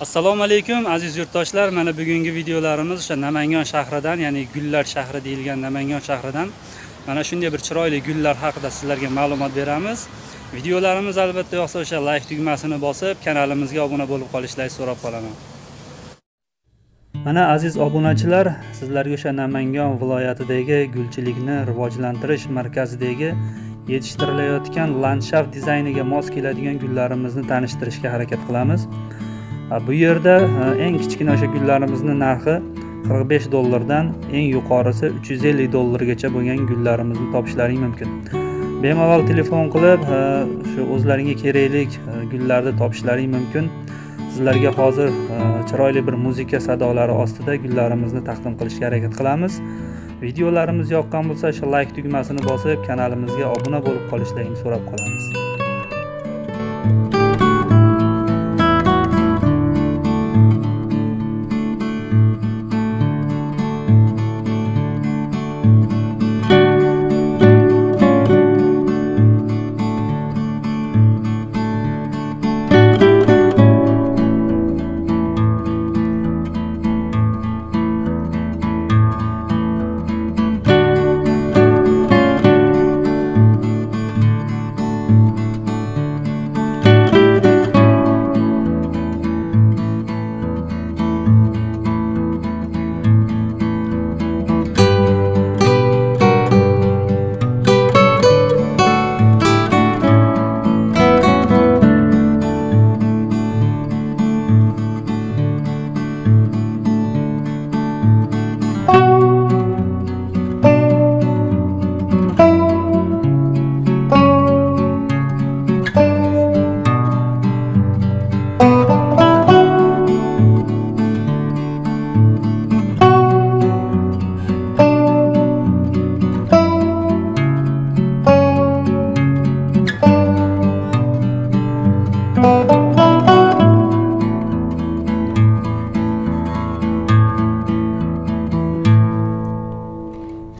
assalomu alaykum aziz yurtdoshlar. Mana bugungi videolarimiz o'sha namangan shahridan ya'ni gullar shahri deyilgan namangan shahridan mana shunday bir chiroyli gullar haqida sizlarga ma'lumot beramiz. Videolarimiz albatta yoqsa o'sha like tugmasini bosib kanalimizga obuna bo'lib qolishlaringizni so'rab qolaman. Mana aziz obunachilar sizlarga o'sha namangan viloyatidagi gulchilikni rivojlantirish markazidagi yetishtirilayotgan landshaft dizayniga mos keladigan gullarimizni tanishtirishga harakat qilamiz. Bu yerda eng kichkina o'sha gullarimizni narxi 45 dollardan eng yuqorisi 350 dollargacha bo'lgan gullarimizni topishlaring mumkin. Bemalol telefon qilib shu o'zlaringga kerakli gullarni topishlaring mumkin. Sizlarga hozir chiroyli bir muzika sadolari ostida gullarimizni taqdim qilishga harakat qilamiz. Videolarimiz yoqqan bo'lsa o'sha layk tugmasini bosib kanalimizga obuna bo'lib qolishlaringni so'rab qolamiz.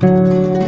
Música